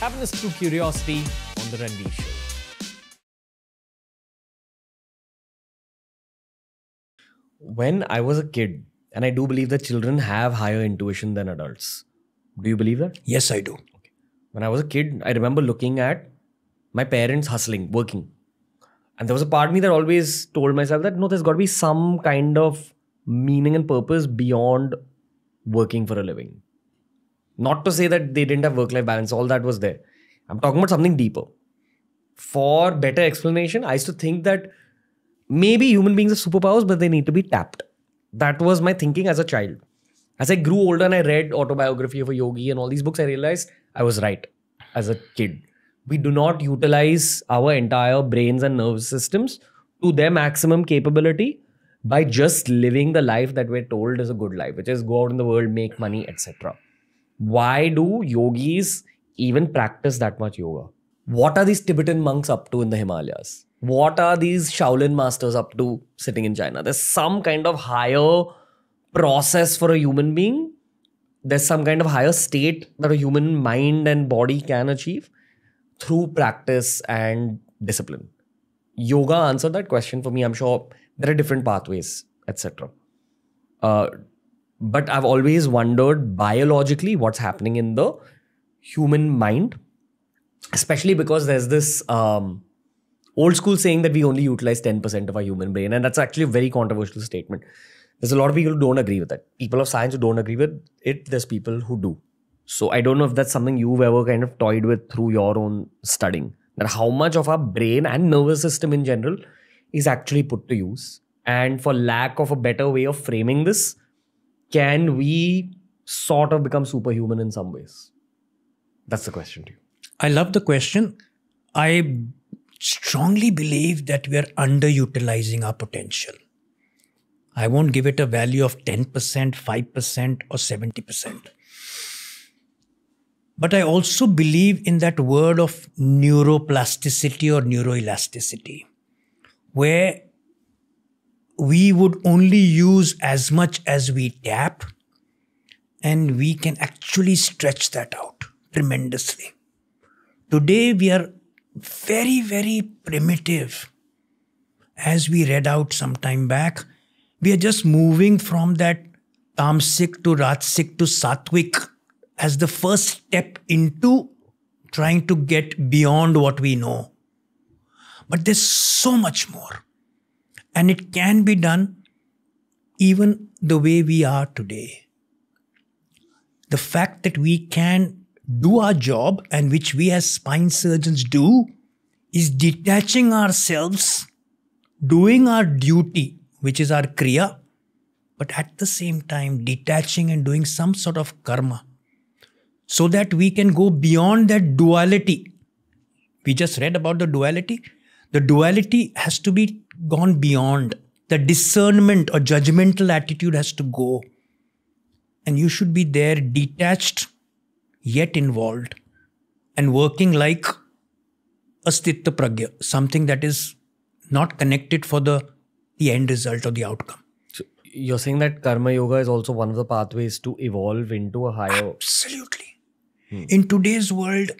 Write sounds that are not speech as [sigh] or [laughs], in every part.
Happiness through curiosity on the Ranveer Show. When I was a kid, and I do believe that children have higher intuition than adults. Do you believe that? Yes, I do. When I was a kid, I remember looking at my parents hustling, working. And there was a part of me that always told myself that no, there's got to be some kind of meaning and purpose beyond working for a living. Not to say that they didn't have work life balance, all that was there. I'm talking about something deeper. For better explanation, I used to think that maybe human beings have superpowers, but they need to be tapped. That was my thinking as a child. As I grew older and I read autobiography of a yogi and all these books, I realized I was right as a kid. We do not utilize our entire brains and nervous systems to their maximum capability by just living the life that we're told is a good life, which is go out in the world, make money, etc. Why do yogis even practice that much yoga? What are these Tibetan monks up to in the Himalayas? What are these Shaolin masters up to sitting in China? There's some kind of higher process for a human being. There's some kind of higher state that a human mind and body can achieve through practice and discipline. Yoga answered that question for me. I'm sure there are different pathways, etc. Uh, but I've always wondered biologically what's happening in the human mind, especially because there's this um, old school saying that we only utilize 10% of our human brain. And that's actually a very controversial statement. There's a lot of people who don't agree with that. People of science who don't agree with it, there's people who do. So I don't know if that's something you've ever kind of toyed with through your own studying. That how much of our brain and nervous system in general is actually put to use. And for lack of a better way of framing this, can we sort of become superhuman in some ways? That's the question to you. I love the question. I strongly believe that we are underutilizing our potential. I won't give it a value of 10%, 5%, or 70%. But I also believe in that word of neuroplasticity or neuroelasticity, where we would only use as much as we tap, and we can actually stretch that out tremendously. Today, we are very, very primitive. As we read out some time back, we are just moving from that tamasic to rajasic to sattvic as the first step into trying to get beyond what we know. But there's so much more. And it can be done even the way we are today. The fact that we can do our job and which we as spine surgeons do is detaching ourselves, doing our duty, which is our kriya, but at the same time detaching and doing some sort of karma so that we can go beyond that duality. We just read about the duality. The duality has to be gone beyond. The discernment or judgmental attitude has to go. And you should be there detached yet involved and working like a sthita pragya, something that is not connected for the, the end result or the outcome. So you're saying that karma yoga is also one of the pathways to evolve into a higher. Absolutely. In today's world,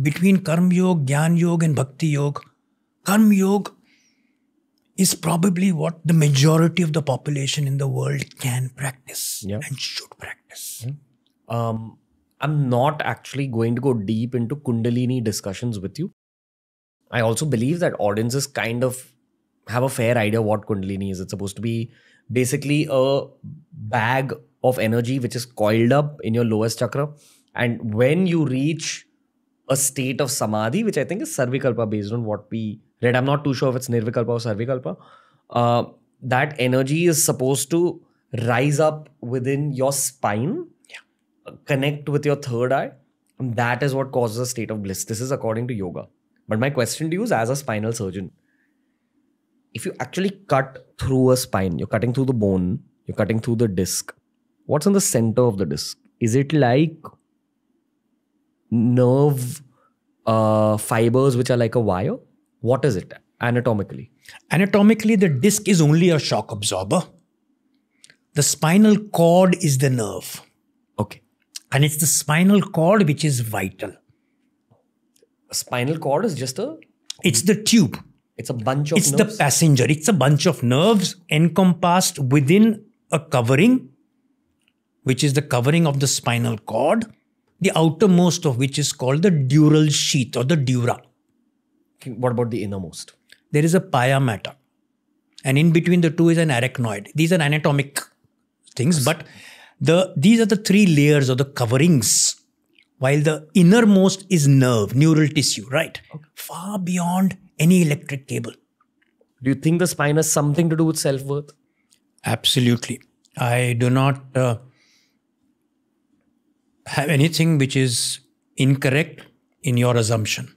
between Karma Yoga, Gyan Yoga, and Bhakti Yoga, Karma Yoga is probably what the majority of the population in the world can practice Yeah. and should practice. Um, I'm not actually going to go deep into Kundalini discussions with you. I also believe that audiences kind of have a fair idea what Kundalini is. It's supposed to be basically a bag of energy which is coiled up in your lowest chakra. And when you reach a state of samadhi, which I think is Savikalpa based on what we read, I'm not too sure if it's Nirvikalpa or Savikalpa, uh, that energy is supposed to rise up within your spine connect with your third eye. And that is what causes a state of bliss. This is according to yoga. But my question to you is as a spinal surgeon, if you actually cut through a spine, you're cutting through the bone, you're cutting through the disc. What's in the center of the disc? Is it like nerve uh, fibers which are like a wire? What is it anatomically? Anatomically, the disc is only a shock absorber. The spinal cord is the nerve. Okay. And it's the spinal cord which is vital. A spinal cord is just a It's the tube. it's a bunch of It's nerves. the passenger. It's a bunch of nerves encompassed within a covering, which is the covering of the spinal cord, the outermost of which is called the dural sheath or the dura. What about the innermost? There is a pia mater. And in between the two is an arachnoid. These are anatomic things, but the these are the three layers or the coverings. While the innermost is nerve, neural tissue, right? Far beyond any electric cable. Do you think the spine has something to do with self worth? Absolutely. I do not uh, have anything which is incorrect in your assumption.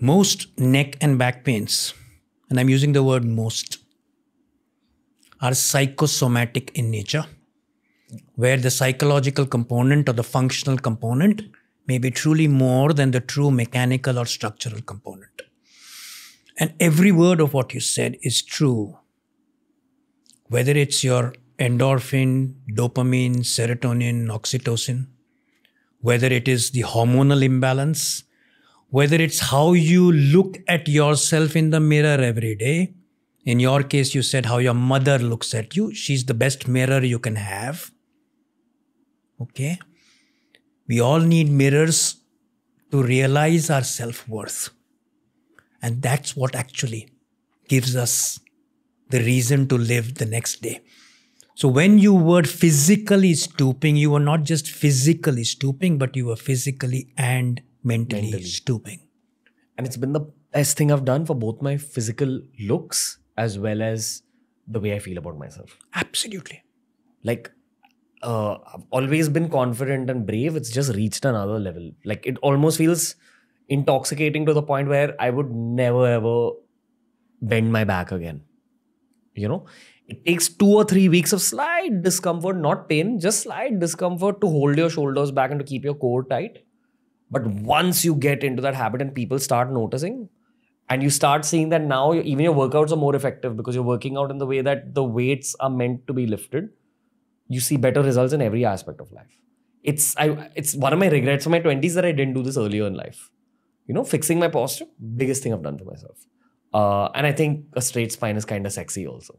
Most neck and back pains, and I'm using the word most, are psychosomatic in nature, where the psychological component or the functional component may be truly more than the true mechanical or structural component. And every word of what you said is true whether it's your endorphin, dopamine, serotonin, oxytocin, whether it is the hormonal imbalance, whether it's how you look at yourself in the mirror every day. In your case, you said how your mother looks at you. She's the best mirror you can have. Okay? We all need mirrors to realize our self worth. And that's what actually gives us the reason to live the next day. So when you were physically stooping, you were not just physically stooping, but you were physically and mentally, Mentally. stooping. And it's been the best thing I've done for both my physical looks as well as the way I feel about myself. Absolutely. Like, uh, I've always been confident and brave. It's just reached another level. Like, it almost feels intoxicating to the point where I would never ever bend my back again. You know, it takes two or three weeks of slight discomfort, not pain, just slight discomfort to hold your shoulders back and to keep your core tight. But once you get into that habit and people start noticing, and you start seeing that now even your workouts are more effective because you're working out in the way that the weights are meant to be lifted, you see better results in every aspect of life. It's I it's one of my regrets for my 20s that I didn't do this earlier in life. You know, fixing my posture, biggest thing I've done for myself. Uh, and I think a straight spine is kind of sexy also.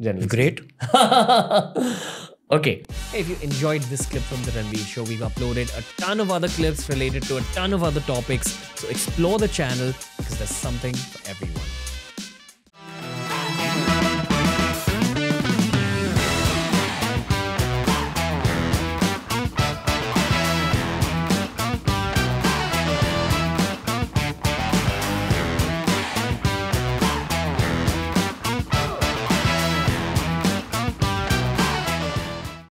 Generally. Great. [laughs] okay. If you enjoyed this clip from The Ranveer Show, we've uploaded a ton of other clips related to a ton of other topics. So explore the channel because there's something for everyone.